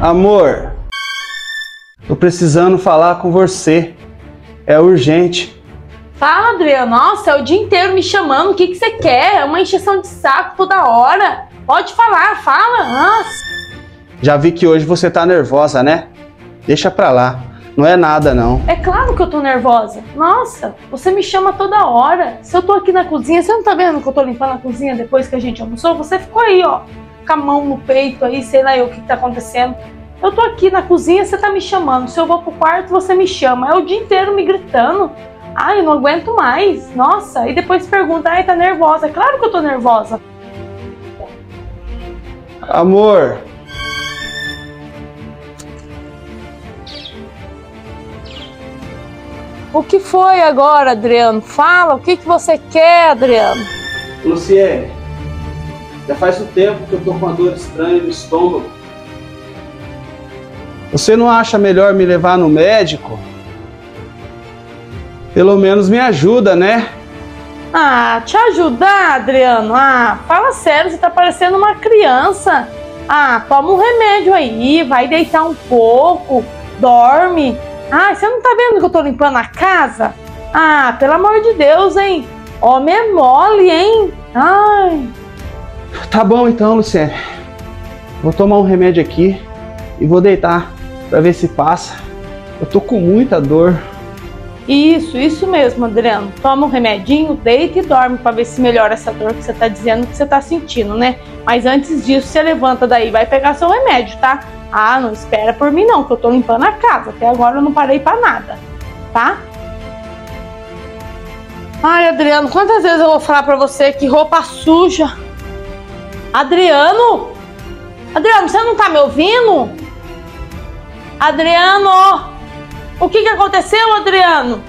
Amor, tô precisando falar com você. É urgente. Fala, Adriano. Nossa, é o dia inteiro me chamando. O que, que você quer? É uma encheção de saco toda hora. Pode falar, fala. Nossa. Já vi que hoje você tá nervosa, né? Deixa pra lá. Não é nada, não. É claro que eu tô nervosa. Nossa, você me chama toda hora. Se eu tô aqui na cozinha, você não tá vendo que eu tô limpando a cozinha depois que a gente almoçou? Você ficou aí, ó, com a mão no peito aí, sei lá eu o que, que tá acontecendo. Eu tô aqui na cozinha, você tá me chamando. Se eu vou pro quarto, você me chama. É o dia inteiro me gritando. Ai, eu não aguento mais. Nossa, e depois pergunta, ai, tá nervosa. Claro que eu tô nervosa. Amor, O que foi agora, Adriano? Fala, o que, que você quer, Adriano? Luciene, já faz um tempo que eu tô com uma dor estranha no estômago. Você não acha melhor me levar no médico? Pelo menos me ajuda, né? Ah, te ajudar, Adriano? Ah, fala sério, você tá parecendo uma criança. Ah, toma um remédio aí, vai deitar um pouco, dorme. Ah, você não tá vendo que eu tô limpando a casa? Ah, pelo amor de Deus, hein? Homem é mole, hein? Ai. Tá bom então, Luciene. Vou tomar um remédio aqui e vou deitar pra ver se passa. Eu tô com muita dor. Isso, isso mesmo, Adriano. Toma um remedinho, deita e dorme pra ver se melhora essa dor que você tá dizendo que você tá sentindo, né? Mas antes disso, você levanta daí, vai pegar seu remédio, tá? Ah, não espera por mim não, que eu tô limpando a casa. Até agora eu não parei pra nada, tá? Ai, Adriano, quantas vezes eu vou falar pra você que roupa suja? Adriano? Adriano, você não tá me ouvindo? Adriano! O que que aconteceu, Adriano?